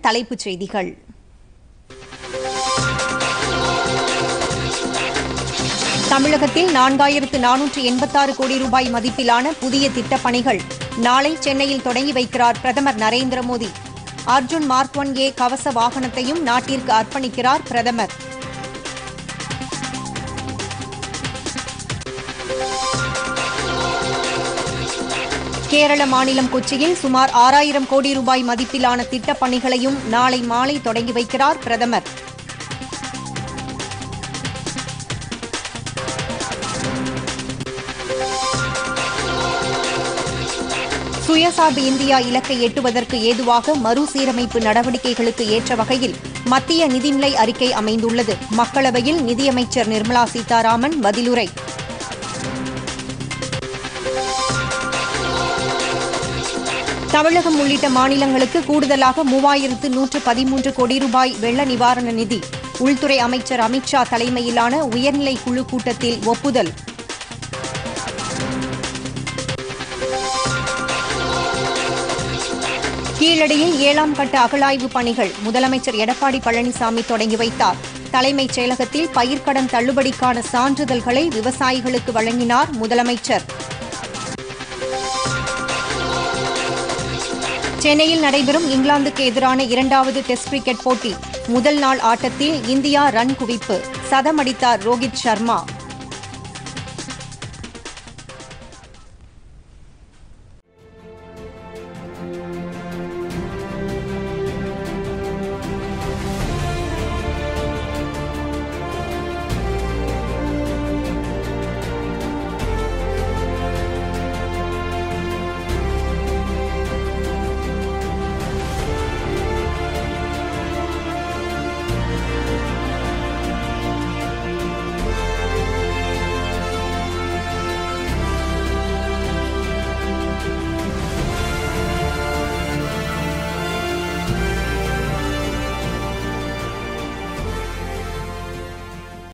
தலைப்புச் செய்திகள். தமிழகத்தில் நான்காயிரத்து நானூற்று எண்பத்தாறு கோடி ரூபாய் மதிப்பிலான புதிய திட்டப்பணிகள் நாளை சென்னையில் தொடங்கி வைக்கிறார் பிரதமர் Narendra Modi. Arjun mark one A கவச வாகனத்தையும் நாட்டிற்கு அர்ப்பணிக்கிறார் பிரதமர். கேரள மாநிலம் கொச்சியில் சுமார் ஆறாயிரம் கோடி ரூபாய் மதிப்பிலான திட்டப் பணிகளையும் நாளை மாலை தொடங்கி வைக்கிறார் பிரதமர். சுயசார்பு இந்தியா இலக்கை எட்டுவதற்கு ஏதுவாக மறுசீரமைப்பு நடவடிக்கைகளுக்கு ஏற்ற வகையில் மத்திய நிதிநிலை அறிக்கை அமைந்துள்ளது. மக்களவையில் நிதியமைச்சர் நிர்மலா சீதாராமன் பதிலுரை. தமிழகம் உள்ளிட்ட மாநிலங்களுக்கு கூடுதலாக மூவாயிரத்து நூற்று பதிமூன்று கோடி ரூபாய் வெள்ள நிவாரண நிதி. உள்துறை அமைச்சர் அமித்ஷா தலைமையிலான உயர்நிலை குழு கூட்டத்தில் ஒப்புதல். கீழடியில் ஏழாம் கட்ட அகழாய்வு பணிகள் முதலமைச்சர் எடப்பாடி பழனிசாமி தொடங்கி வைத்தார். தலைமைச் செயலகத்தில் பயிர்க்கடன் தள்ளுபடிக்கான சான்றிதழ்களை விவசாயிகளுக்கு வழங்கினார் முதலமைச்சர். சென்னையில் நடைபெறும் இங்கிலாந்துக்கு எதிரான இரண்டாவது டெஸ்ட் கிரிக்கெட் போட்டி. முதல் நாள் ஆட்டத்தில் இந்தியா ரன் குவிப்பு. சதமடித்தார் ரோஹித் சர்மா.